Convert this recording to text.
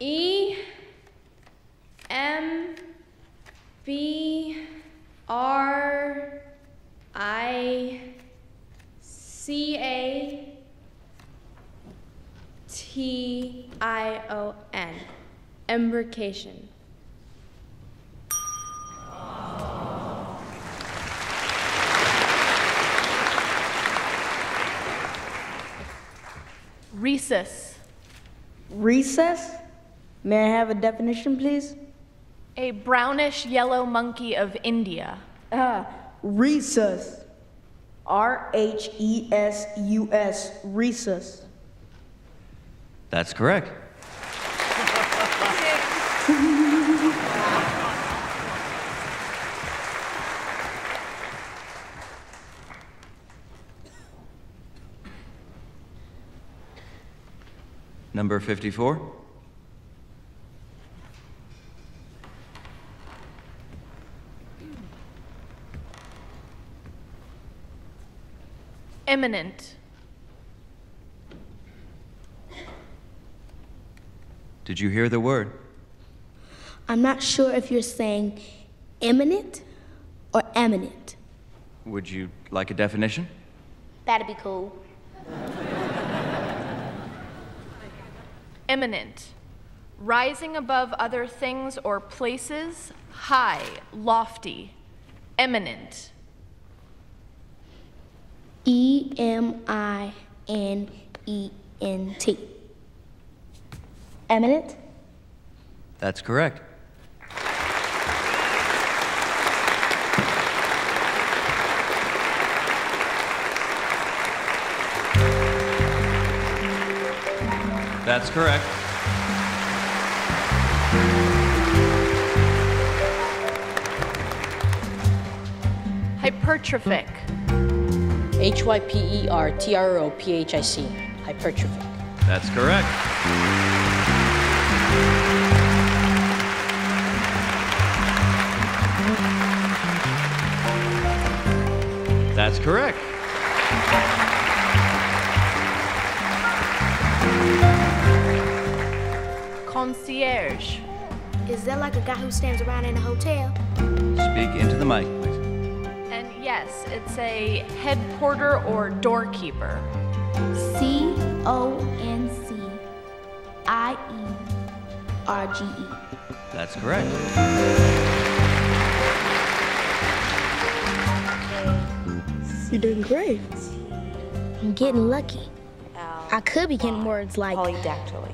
E M B R I C A T I O N. Embarkation. Rhesus. Recess? May I have a definition, please? A brownish yellow monkey of India. Ah, rhesus. R H E S U S. Rhesus. That's correct. Number 54. Imminent. Did you hear the word? I'm not sure if you're saying imminent or eminent. Would you like a definition? That'd be cool. Eminent. Rising above other things or places, high, lofty. Eminent. E M I N E N T. Eminent? That's correct. That's correct. Hypertrophic. H Y P E R T R O P H I C. Hypertrophic. That's correct. That's correct. Concierge. Is that like a guy who stands around in a hotel? Speak into the mic, please. And yes, it's a head porter or doorkeeper. C O N C I E R G E. That's correct. You're doing great. I'm getting lucky. I could be getting words like Polydactyly.